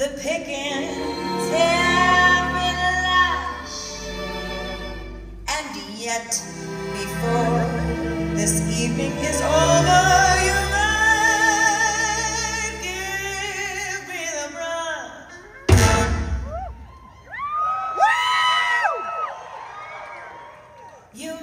The pickings have been and yet before this evening is over, you might give me the brush. You